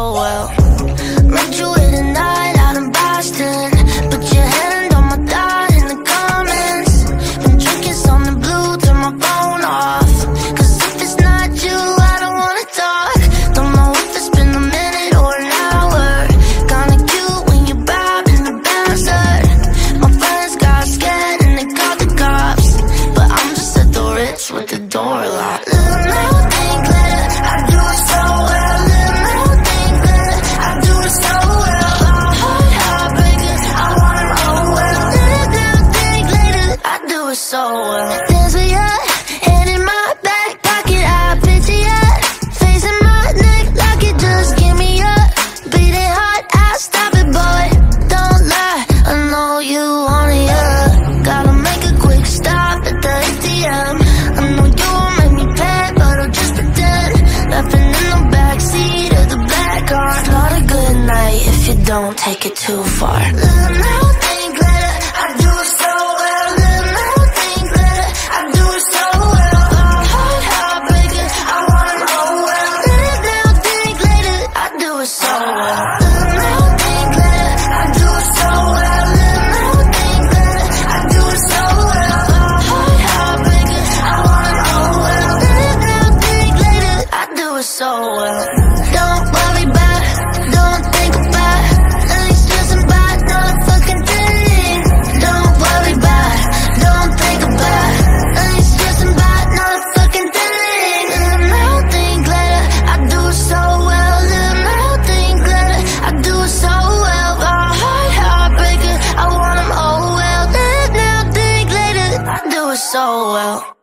well. so well Dance with ya, hand in my back pocket. I picture ya, face in my neck Like it just give me up Beating hard, I stop it, boy. Don't lie, I know you want it, yeah Gotta make a quick stop at the ATM I know you won't make me pay, but I'll just pretend. Laughing in the backseat of the black car. It's not a good night if you don't take it too far. Love, so well. Don't worry about, don't think about, ain't stressing about no fucking thing. Don't worry about, don't think about, ain't stressing about no fucking thing. Live now, think later, I do so well. Live now, think later, I do so well. Oh, heart, heartbreaker, I want 'em all well. Live now, think later, I do so well.